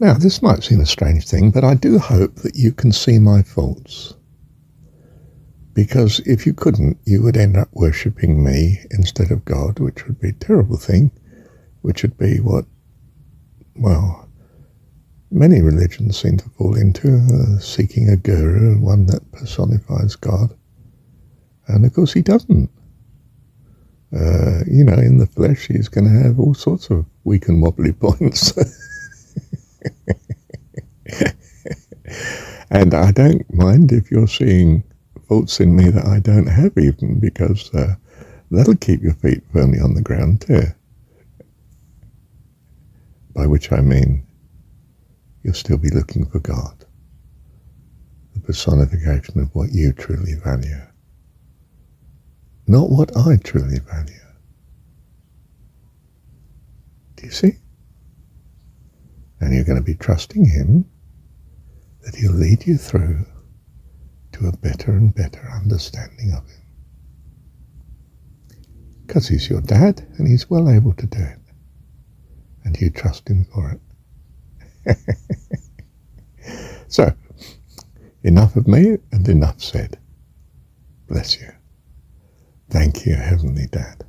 Now, this might seem a strange thing, but I do hope that you can see my faults. Because if you couldn't, you would end up worshipping me instead of God, which would be a terrible thing, which would be what, well, many religions seem to fall into, uh, seeking a guru, one that personifies God. And of course, he doesn't. Uh, you know, in the flesh, he's going to have all sorts of weak and wobbly points. And I don't mind if you're seeing faults in me that I don't have, even because uh, that'll keep your feet firmly on the ground too. By which I mean, you'll still be looking for God, the personification of what you truly value, not what I truly value. Do you see? And you're going to be trusting Him that He'll lead you through to a better and better understanding of Him. Because He's your dad and He's well able to do it. And you trust Him for it. so, enough of me and enough said. Bless you. Thank you, Heavenly Dad.